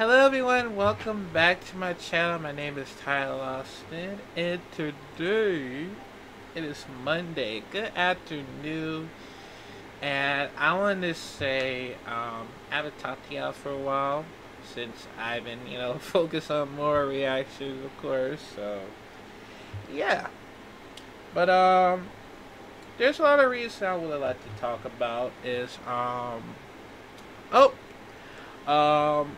Hello everyone, welcome back to my channel. My name is Tyler Loston and today it is Monday. Good afternoon. And I wanted to say um, I haven't talked to y'all for a while since I've been, you know, focused on more reactions of course. So yeah. But um there's a lot of reasons I would like to talk about is um oh um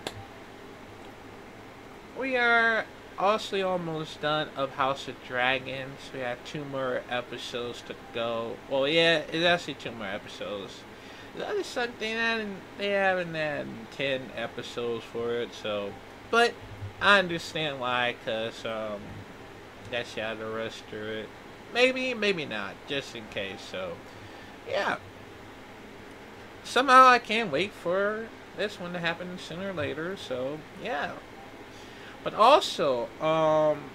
we are also almost done of House of Dragons. We have two more episodes to go. Well, yeah, it's actually two more episodes. The other something that they haven't had ten episodes for it, so. But I understand why, cause um, that's how rest of it. Maybe, maybe not, just in case. So, yeah. Somehow I can't wait for this one to happen sooner or later. So, yeah. But also, um,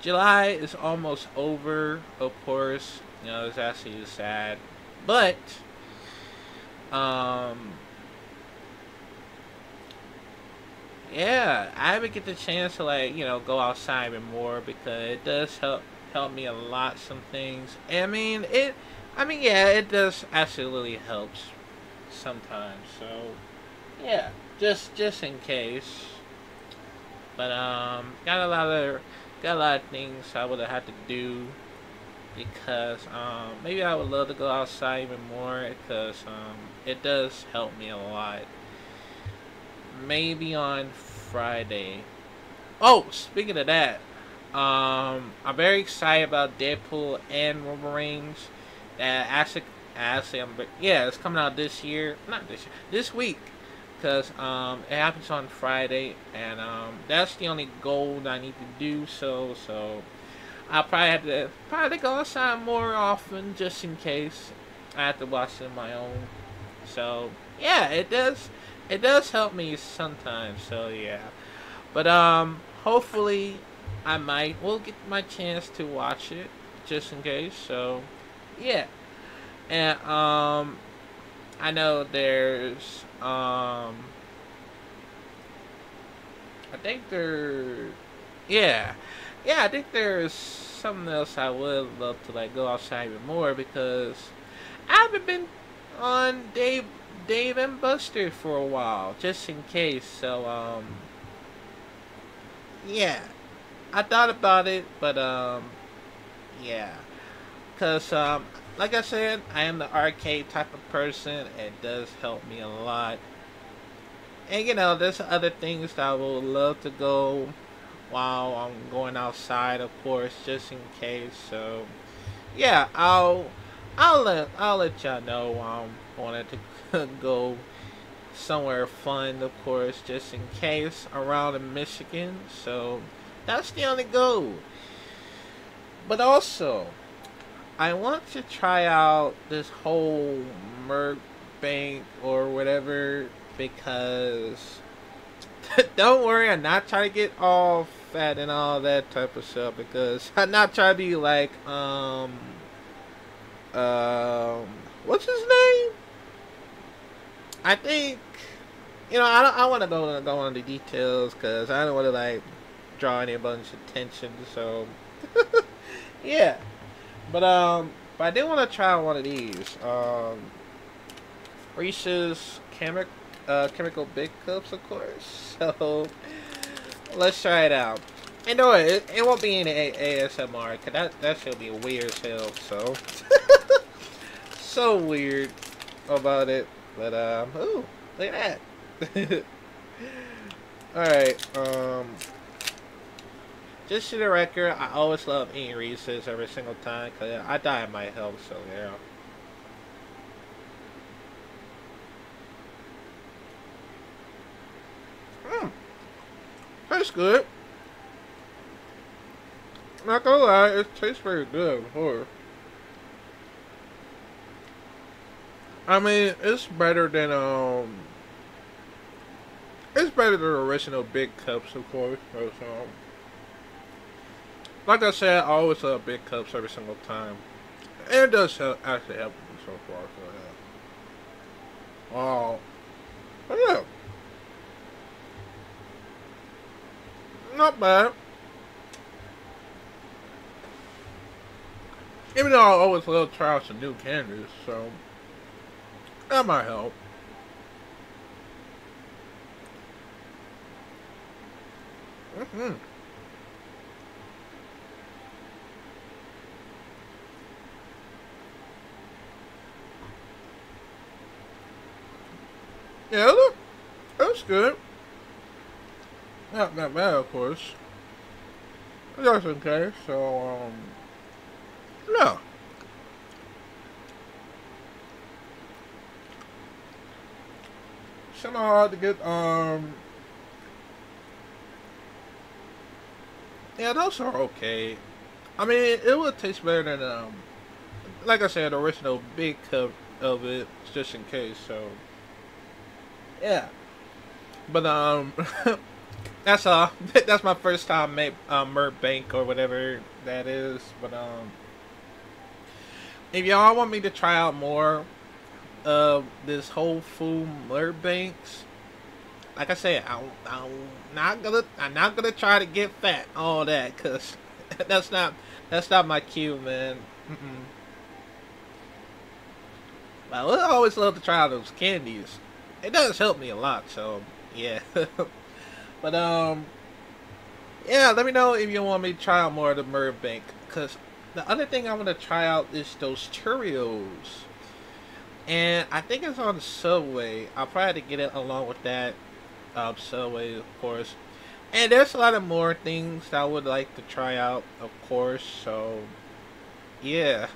July is almost over, of course. You know, it's actually sad. But, um, yeah, I haven't get the chance to like, you know, go outside more because it does help help me a lot some things. I mean, it I mean, yeah, it does absolutely helps sometimes. So, yeah, just just in case. But um, got a lot of got a lot of things I would have had to do because um, maybe I would love to go outside even more because um, it does help me a lot. Maybe on Friday. Oh, speaking of that, um, I'm very excited about Deadpool and Wolverines. That actually, actually, I'm yeah, it's coming out this year. Not this year. This week because um, it happens on Friday, and um, that's the only goal I need to do. So, so I'll probably have to probably go outside more often, just in case I have to watch it on my own. So, yeah, it does, it does help me sometimes. So, yeah, but um, hopefully, I might will get my chance to watch it, just in case. So, yeah, and um, I know there's um I think there yeah. Yeah, I think there's something else I would love to like go outside even more because I haven't been on Dave Dave and Buster for a while, just in case. So um yeah. I thought about it, but um yeah. Cause um like I said, I am the arcade type of person. It does help me a lot. And you know, there's other things that I would love to go while I'm going outside, of course, just in case. So, yeah, I'll I'll let I'll let y'all know I'm wanted to go somewhere fun, of course, just in case around in Michigan. So that's the only goal. But also, I want to try out this whole Merc Bank or whatever because don't worry, I'm not trying to get all fat and all that type of stuff because I'm not trying to be like um um what's his name? I think you know I don't I want to go go on the details because I don't want to like draw any bunch of attention. So yeah. But um, but I did want to try one of these. Um, Reese's uh, caramel big cups, of course. So let's try it out. And no, it, it won't be in a ASMR, cause that that should be weird as hell. So so weird about it. But um, ooh, look at that. All right, um. Just to the record, I always love eating Reese's every single time because I die of my health, so yeah. Mmm. Tastes good. Not gonna lie, it tastes very good before. I mean, it's better than, um... It's better than the original Big Cups, of course. um, like I said, I always love big cups every single time. And it does help, actually help me so far, so yeah. Oh. But yeah. not bad. Even though I always love to try out some new candies, so that might help. Mm-hmm. Yeah, that's good. Not that bad, of course. That's okay. So, um, no. Somehow hard to get, um, yeah, those are okay. I mean, it would taste better than, um, like I said, the original big cup of it, just in case, so. Yeah. But um, that's all. that's my first time made um, Bank or whatever that is. But um, if y'all want me to try out more of this whole food Banks, like I said, I, I'm not gonna I'm not gonna try to get fat, all that, cause that's not that's not my cue, man. Mm-mm. I always love to try those candies it does help me a lot. So yeah, but um, yeah. Let me know if you want me to try out more of the mukbang, because the other thing I want to try out is those Cheerios, and I think it's on Subway. I'll probably get it along with that um, Subway, of course. And there's a lot of more things that I would like to try out, of course. So, yeah.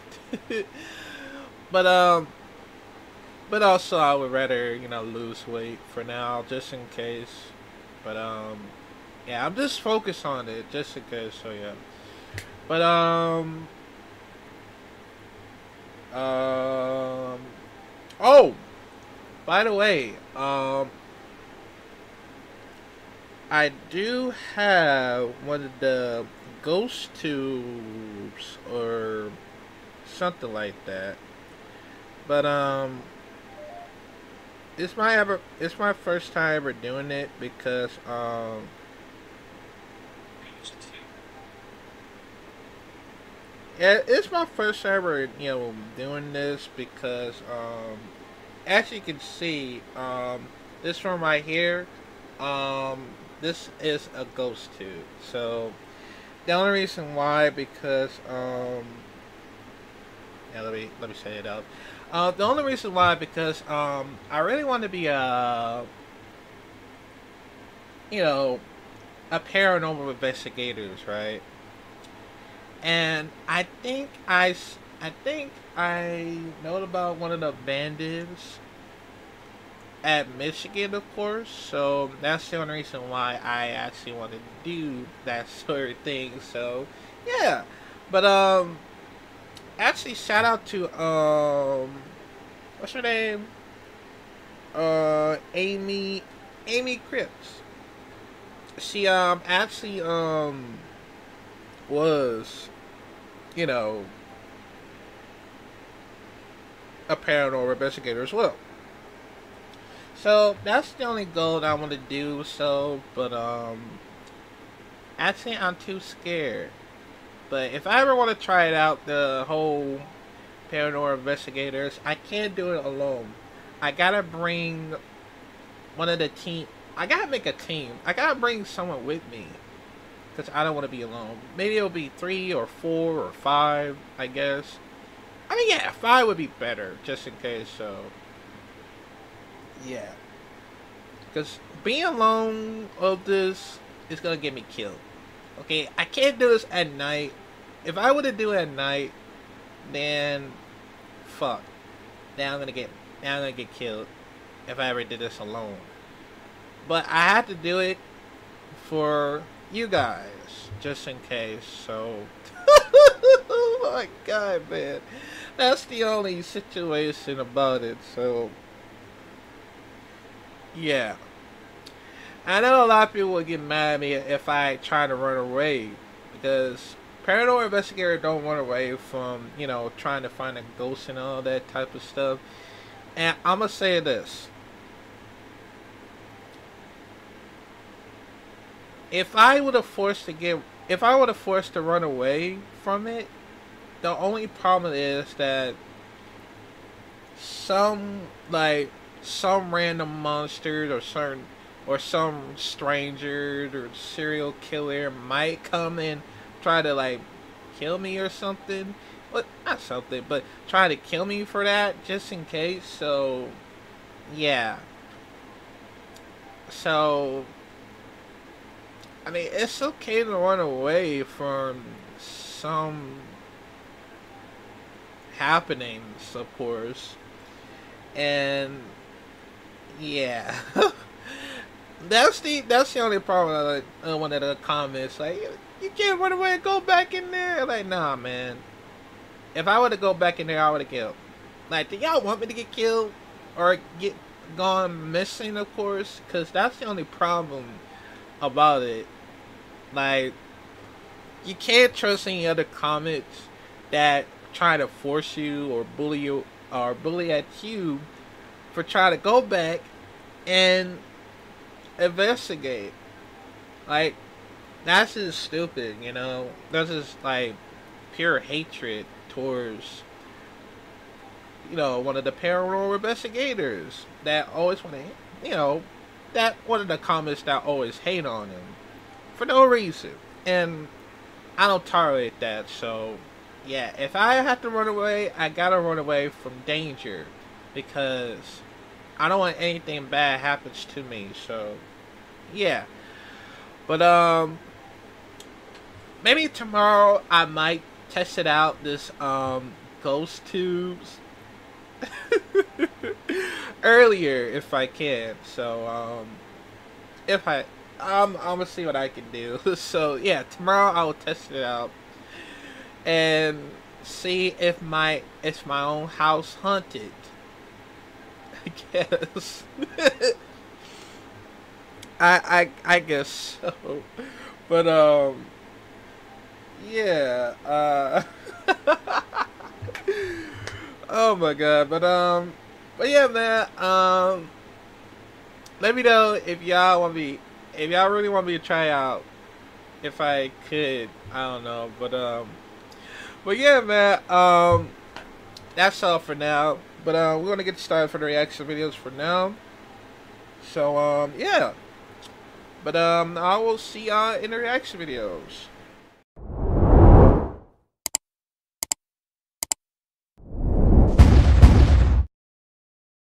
but um, but also I would rather you know lose weight for now, just in case. But um, yeah, I'm just focused on it, just in case. So yeah. But um, um, oh, by the way, um, I do have one of the ghost tubes or something like that. But um it's my ever it's my first time ever doing it because um it's my first time ever you know doing this because um as you can see um this one right here um this is a ghost tube. So the only reason why because um yeah let me let me say it out uh, the only reason why, because um, I really want to be a, you know, a paranormal investigators, right? And I think I, I think I know about one of the bandits at Michigan, of course. So that's the only reason why I actually want to do that sort of thing. So yeah, but um, actually shout out to um what's her name? Uh Amy Amy Cripps. She um actually um was you know a paranormal investigator as well. So that's the only goal I want to do. So, but um, actually, I'm too scared. But if I ever want to try it out, the whole paranormal investigators, I can't do it alone. I gotta bring one of the team. I gotta make a team. I gotta bring someone with me. Because I don't want to be alone. Maybe it'll be three or four or five, I guess. I mean, yeah, five would be better, just in case, so. Yeah. Because being alone of this is to get me killed. Okay, I can't do this at night if I were to do it at night, then fuck. Now I'm gonna get now I'm gonna get killed if I ever did this alone. But I had to do it for you guys, just in case. So, oh my god, man, that's the only situation about it. So, yeah. I know a lot of people would get mad at me if I try to run away because paranormal investigator don't run away from you know trying to find a ghost and all that type of stuff. And i'm gonna say this. If I would have forced to get, if I would have forced to run away from it, the only problem is that some like some random monsters or certain or some stranger or serial killer might come and try to like kill me or something. But not something, but try to kill me for that just in case. So yeah. So I mean, it's okay to run away from some happenings, of course. And yeah. that's the that's the only problem. Like uh, one of the comments, like you can't run away and go back in there. Like nah, man. If I were to go back in there, I would have killed. Like, do y'all want me to get killed or get gone missing? Of course, because that's the only problem about it. Like, you can't trust any other comments that try to force you or bully you or bully at you for trying to go back and investigate. Like, that's just stupid, you know? That's just like pure hatred towards, you know, one of the paranormal investigators that always want to, you know, that one of the comments that always hate on him for no reason. And I don't tolerate that, so yeah, if I have to run away, I gotta run away from danger because I don't want anything bad happens to me. So, yeah. But um, maybe tomorrow I might test it out. This um ghost tubes earlier if I can. So um, if I I'm I'm gonna see what I can do. so yeah, tomorrow I will test it out and see if my if my own house haunted. I guess. I I I guess so. But um yeah, uh Oh my god, but um but yeah man, um let me know if y'all want me if y'all really want me to try out if I could, I don't know, but um but yeah man, um that's all for now. But uh, we're gonna get started for the reaction videos for now. So um yeah. But um I will see y'all in the reaction videos.